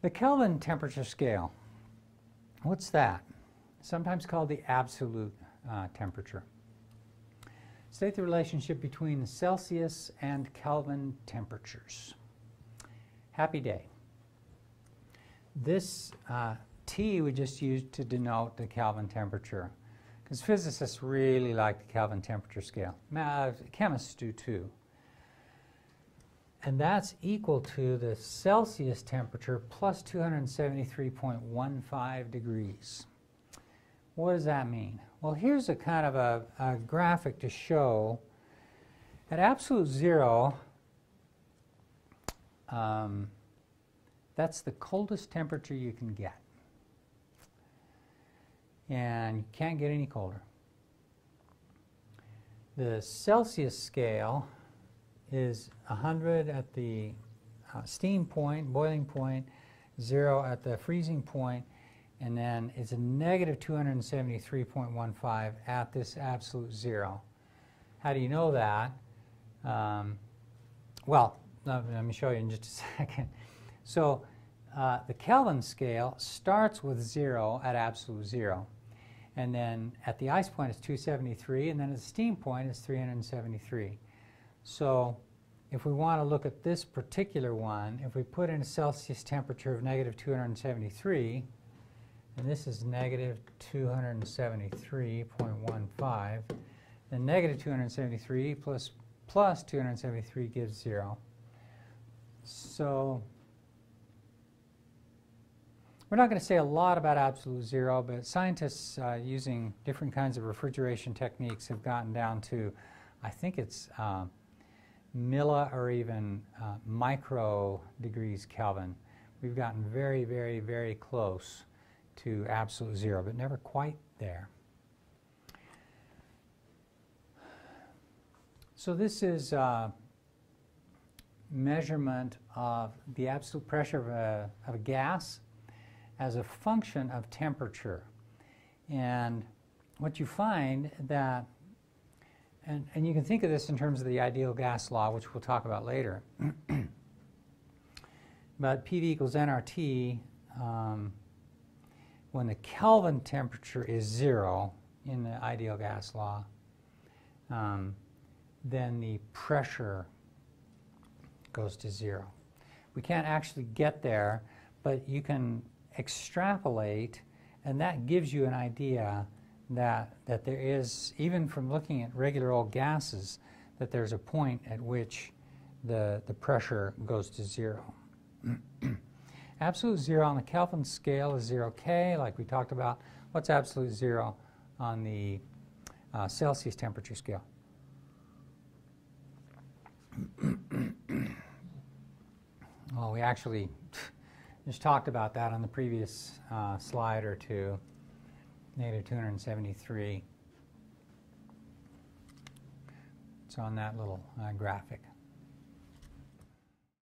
The Kelvin temperature scale, what's that? Sometimes called the absolute uh, temperature. State the relationship between Celsius and Kelvin temperatures. Happy day. This uh, T we just used to denote the Kelvin temperature because physicists really like the Kelvin temperature scale. Chemists do too. And that's equal to the Celsius temperature plus 273.15 degrees. What does that mean? Well, here's a kind of a, a graphic to show at absolute zero, um, that's the coldest temperature you can get. And you can't get any colder. The Celsius scale is 100 at the uh, steam point, boiling point, 0 at the freezing point, and then it's a negative 273.15 at this absolute zero. How do you know that? Um, well, let me show you in just a second. So uh, the Kelvin scale starts with zero at absolute zero. And then at the ice point it's 273, and then at the steam point it's 373. So if we want to look at this particular one, if we put in a Celsius temperature of negative 273, and this is negative 273.15, then negative 273 plus, plus 273 gives 0. So we're not going to say a lot about absolute zero, but scientists uh, using different kinds of refrigeration techniques have gotten down to, I think it's uh, milli or even uh, micro degrees Kelvin. We've gotten very, very, very close to absolute zero, but never quite there. So this is uh, measurement of the absolute pressure of a, of a gas as a function of temperature. And what you find that, and, and you can think of this in terms of the ideal gas law, which we'll talk about later. but PV equals nRT, um, when the Kelvin temperature is zero in the ideal gas law, um, then the pressure goes to zero. We can't actually get there, but you can extrapolate, and that gives you an idea that, that there is, even from looking at regular old gases, that there's a point at which the, the pressure goes to zero. absolute zero on the Kelvin scale is 0K, like we talked about. What's absolute zero on the uh, Celsius temperature scale? well, we actually just talked about that on the previous uh, slide or two, negative 273. It's on that little uh, graphic.